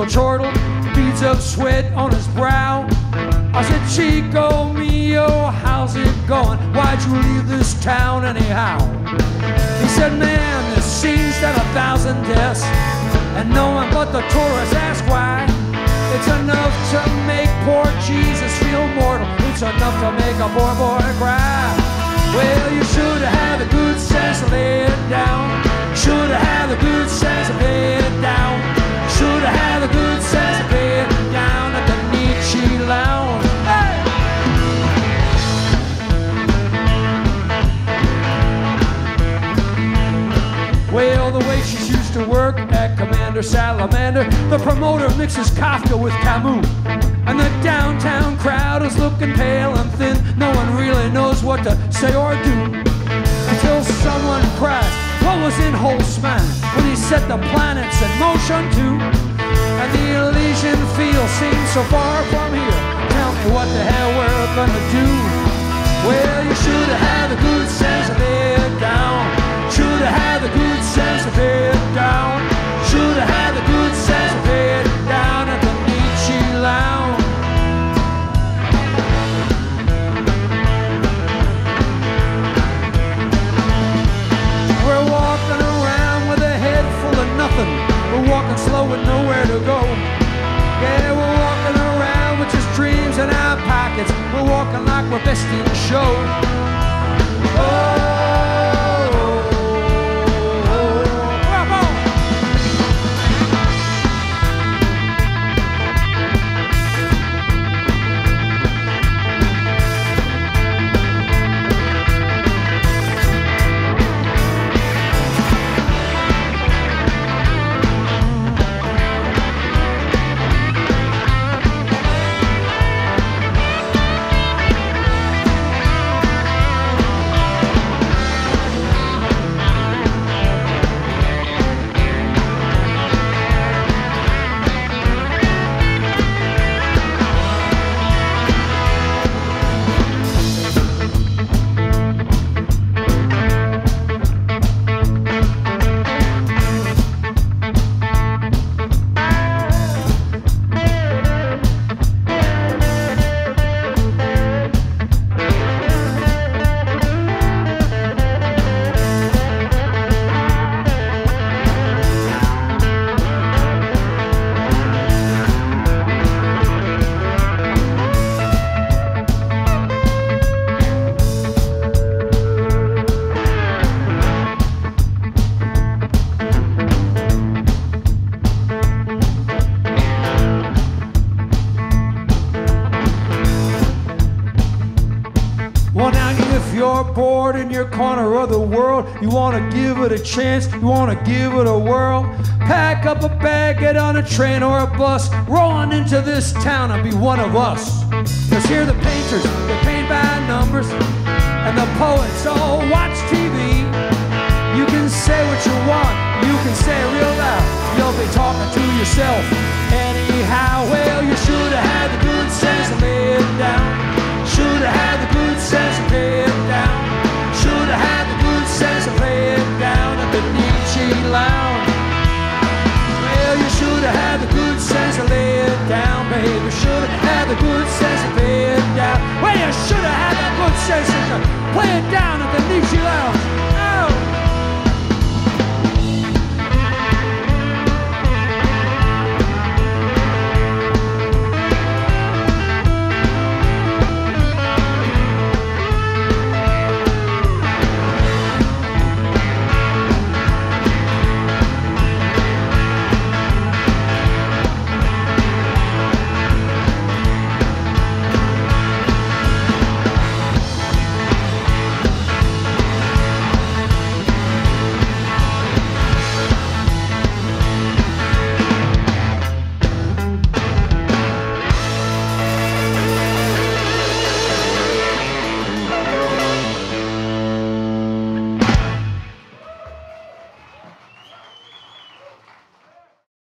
Chico chortled, beads of sweat on his brow. I said, Chico mio, how's it going? Why'd you leave this town anyhow? He said, man, this seems to have a thousand deaths, and no one but the tourists ask why. It's enough to make poor Jesus feel mortal. It's enough to make a poor boy cry. The way she's used to work at Commander Salamander, the promoter mixes Kafka with Camus. And the downtown crowd is looking pale and thin. No one really knows what to say or do. Until someone cries, what was in Holst's mind when he set the planets in motion too? And the Elysian field seems so far from here. Tell me what the hell we're gonna do. Well, you should have had the good sense lay it down. Should have had the good sense pockets. We're walking like we're best in show. Oh, you're bored in your corner of the world, you want to give it a chance, you want to give it a whirl, pack up a bag, get on a train or a bus, roll on into this town and be one of us. Cause here the painters, they paint by numbers, and the poets all watch TV. You can say what you want, you can say it real loud, you'll be talking to yourself. The good sense lay it down. Well, you should have had the good sense to play it down